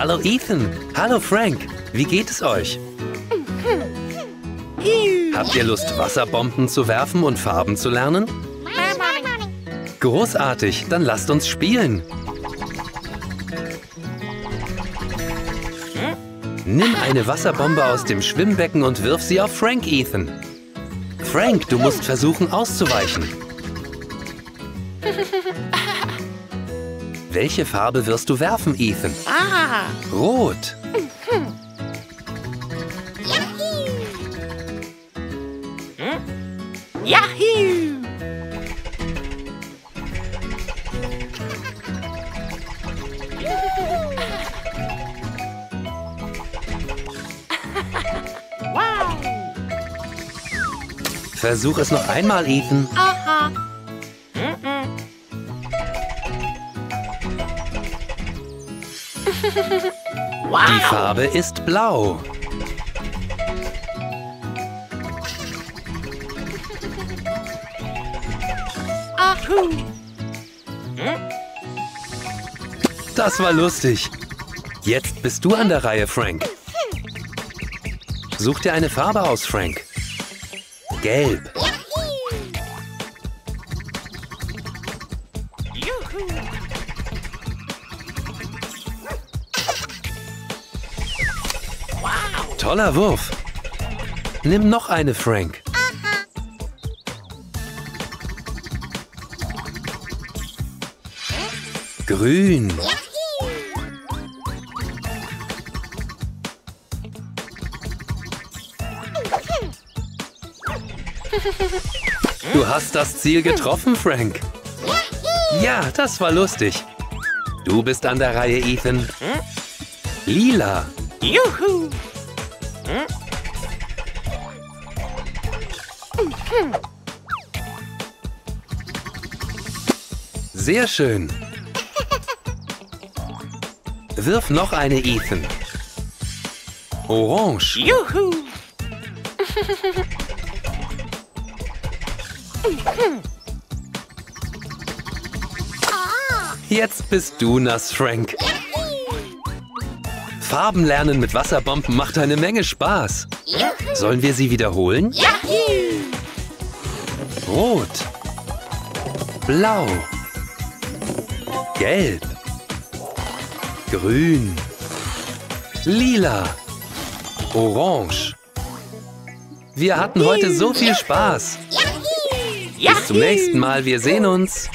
Hallo Ethan. Hallo Frank. Wie geht es euch? Habt ihr Lust, Wasserbomben zu werfen und Farben zu lernen? Großartig, dann lasst uns spielen. Nimm eine Wasserbombe aus dem Schwimmbecken und wirf sie auf Frank, Ethan. Frank, du musst versuchen auszuweichen. Welche Farbe wirst du werfen, Ethan? Ah. Rot. Yahoo! wow! Versuch es noch einmal, Ethan. Aha! Die wow! Farbe ist blau. Ahu! Das war lustig. Jetzt bist du an der Reihe, Frank. Such dir eine Farbe aus, Frank. Gelb. Toller Wurf. Nimm noch eine, Frank. Grün. Du hast das Ziel getroffen, Frank. Ja, das war lustig. Du bist an der Reihe, Ethan. Lila. Juhu! Sehr schön. Wirf noch eine, Ethan. Orange. Juhu! Jetzt bist du nass, Frank. Farben lernen mit Wasserbomben macht eine Menge Spaß. Sollen wir sie wiederholen? Rot. Blau. Gelb. Grün. Lila. Orange. Wir hatten heute so viel Spaß. Bis zum nächsten Mal. Wir sehen uns.